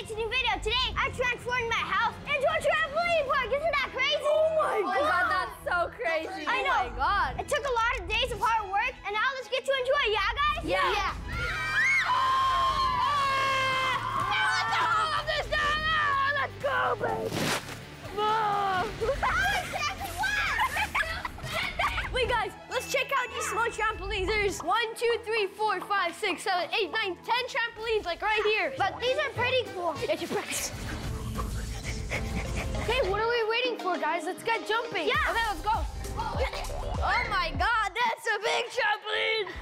to the new video. Today, I transformed my house into a trampoline park. Isn't that crazy? Oh my oh god, that's so crazy. I oh know. Oh my god. It took a lot of days of hard work, and now let's get to enjoy it, yeah, guys? Yeah. Yeah. Now let's all of this down. Let's go, baby. Wait, trampolines. There's one, two, three, four, five, six, seven, eight, nine, ten trampolines, like right here. But these are pretty cool. Get your practice. Okay, what are we waiting for, guys? Let's get jumping. Yeah. Okay, let's go. Oh my God, that's a big trampoline.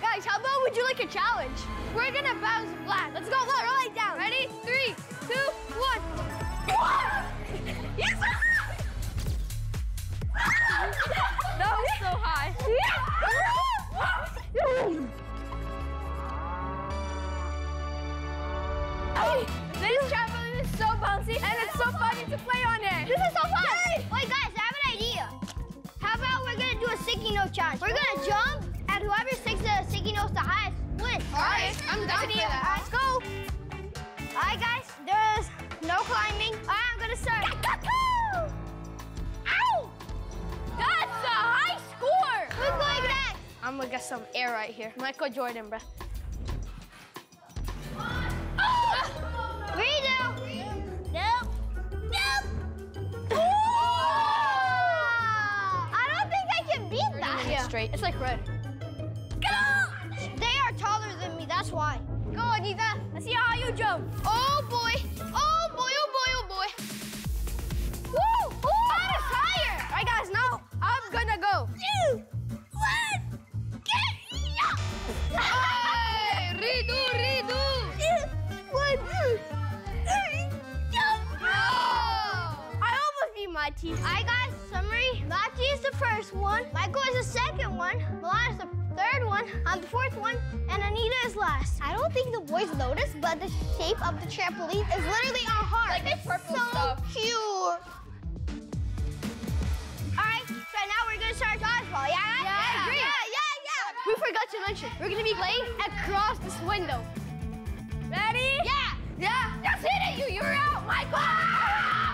Guys, how about we do like a challenge? We're gonna bounce flat. Let's go, look, roll it down. Ready? Three, two, one. Yes! Ah! This trampoline is so bouncy and it's so funny to play on it. This is so fun. Wait, guys, I have an idea. How about we're gonna do a sticky note challenge? We're gonna jump, and whoever sticks the sticky notes the highest wins. All right, I'm down for that. Let's go. All right, guys, there's no climbing. I'm gonna get some air right here. Michael Jordan, bruh. Redo. Nope. Nope. I don't think I can beat that. Yeah. Straight. It's like red. Go! They are taller than me, that's why. Go, Anita. Let's see how you jump. Oh boy. Almost beat my team. All right, guys, summary. Machi is the first one. Michael is the second one. Milan is the third one. I'm the fourth one. And Anita is last. I don't think the boys noticed, but the shape of the trampoline is literally our heart. Like it's purple so stuff. cute. All right, so now we're gonna start dodgeball. Yeah, guys? Yeah, I agree. Yeah, yeah, yeah. We forgot to mention, we're gonna be playing across this window. Ready? Yeah. Yeah. Just hit it, you. You're out, Michael.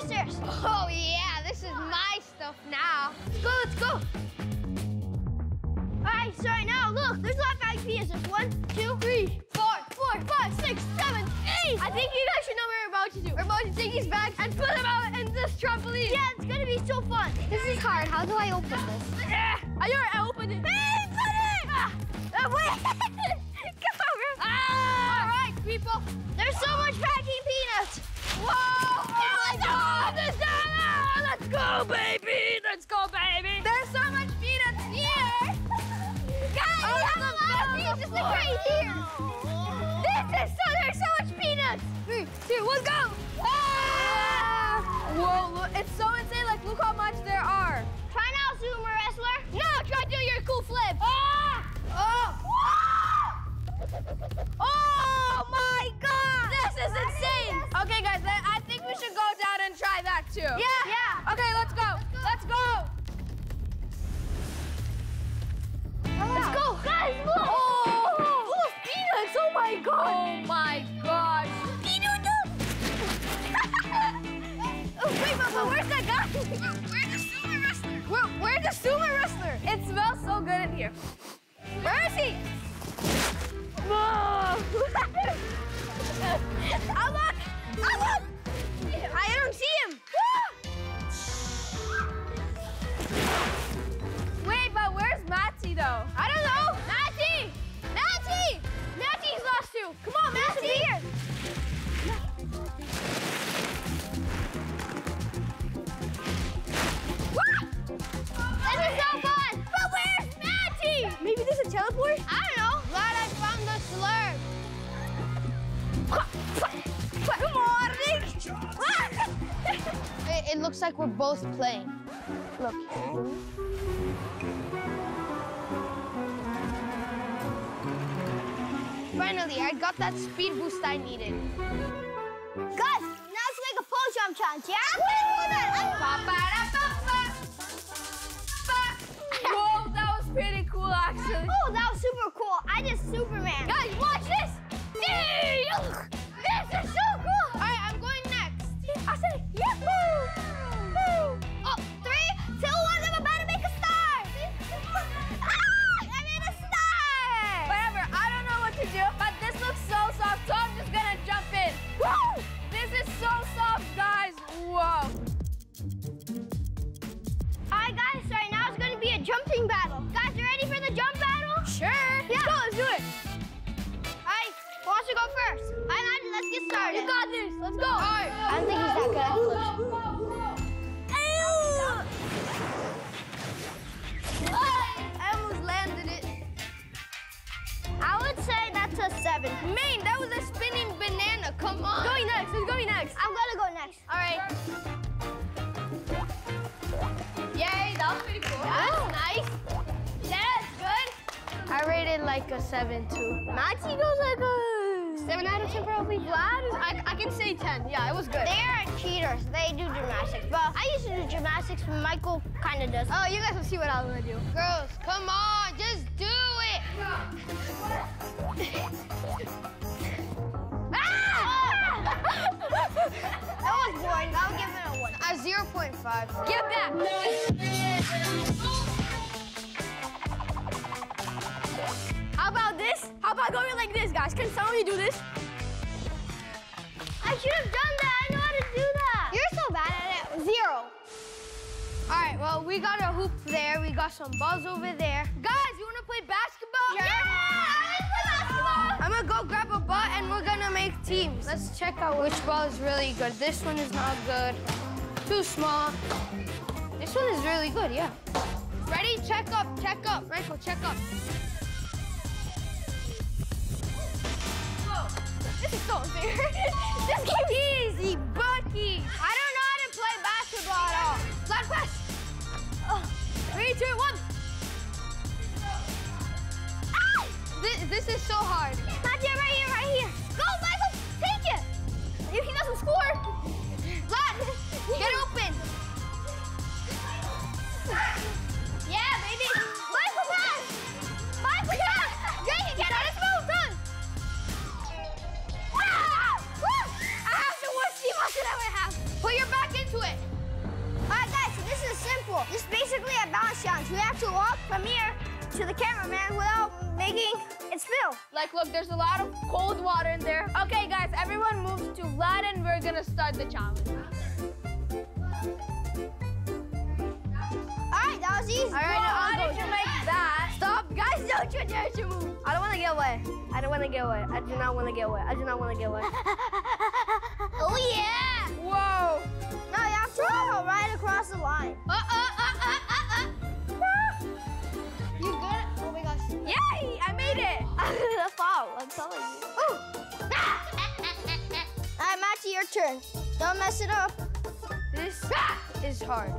upstairs. Oh, yeah, this is my stuff now. Let's go, let's go. All right, so right now, look, there's a lot of pieces. There's one, two, three, four, four, five, six, seven, eight. I think you guys should know what we're about to do. We're about to take these bags and put them out in this trampoline. Yeah, it's gonna be so fun. This is hard. How do I open this? Yeah. I already I opened it. Hey, put it! Ah, uh, here. This is so, there's so much peanuts! Three, two, one, go! Ah! Whoa, look, it's so here. Where is he? Whoa! Looks like we're both playing. Look. Finally, I got that speed boost I needed. Guys, now let's make a pole jump challenge, yeah? A seven too. Maxi goes like a seven out of ten probably. Vlad is, I, I can say ten. Yeah, it was good. They are cheaters. They do gymnastics. But I used to do gymnastics. but Michael kind of does. Oh, you guys will see what I'm gonna do. girls, come on, just do it. Ah! that was boring. I'll give it a one. A zero point five. Get back. How about this? How about going like this, guys? Can some of you do this? I should have done that. I know how to do that. You're so bad at it. Zero. All right, well, we got a hoop there. We got some balls over there. Guys, you want to play basketball? Yeah! I like to play basketball. I'm to go grab a ball, and we're going to make teams. Let's check out which ball is really good. This one is not good. Too small. This one is really good, yeah. Ready? Check up, check up. Michael, check up. This is so unfair. this game easy, Bucky. I don't know how to play basketball at all. Slide pass. Oh, three, two, one. Ah! This, this is so hard. Not yet, right here, right here. Look, there's a lot of cold water in there. Okay, guys, everyone moves to Vlad and we're gonna start the challenge. All right, that was easy. All right, now how did you make that? Stop, guys, don't you dare to move. I don't want to get away. I don't want to get away. I do not want to get away. I do not want to get away. oh, yeah. Whoa. No, you have to go right across the line. Uh, uh, uh, uh, uh, uh. You good? Oh, my gosh. Yay, I made it. Telling you. Ooh. All right, Matty, your turn. Don't mess it up. This is hard.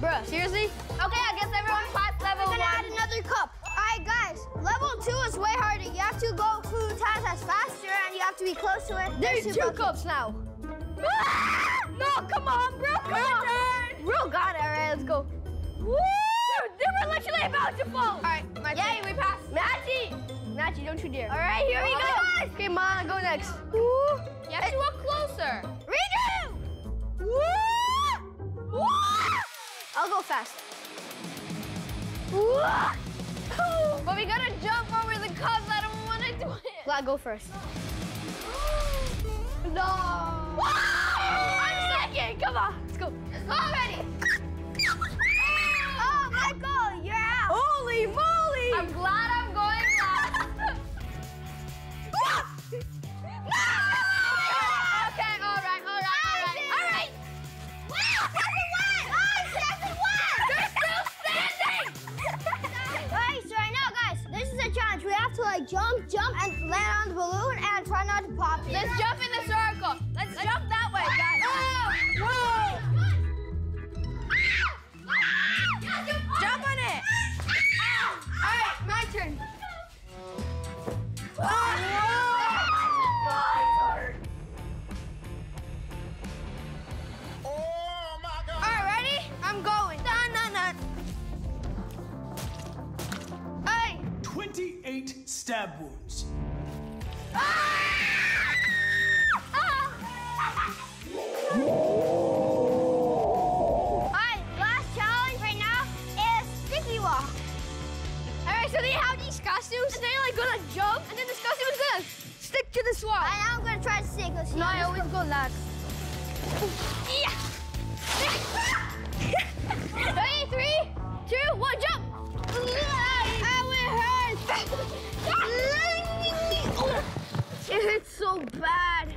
Bruh, seriously? Okay, I guess everyone passed level We're gonna add another cup. All right, guys. Level two is way harder. You have to go two times as faster, and you have to be close to it. There's two buckets. cups now. Ah! no, come on, bro. Come on. Bro, got it. All right, let's go. Woo! They were literally about to fall. Matchy, don't you dare. All right, here we go. Okay, Mana, go next. Woo. You have to walk closer. Redo! Woo! Woo! I'll go fast. but we gotta jump over the cups. I don't want to do it. Glad, go first. No. I'm second. Come on. Let's go. Already. Oh, Michael, you're out. Holy moly. I'm glad jump, jump, and land on the balloon and try not to pop it. Let's jump stab wounds. Alright, last challenge right now is sticky walk. All right, so they have these costumes, and they're like gonna jump, and then this costume is gonna stick to the swamp. And I'm gonna try to stick this. No, I always go last. Yeah. It hurts so bad.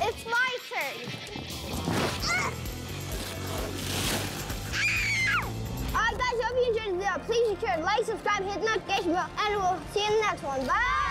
It's my turn. Alright guys, hope you enjoyed the video. Please to like, subscribe, hit the notification bell, and we'll see you in the next one. Bye!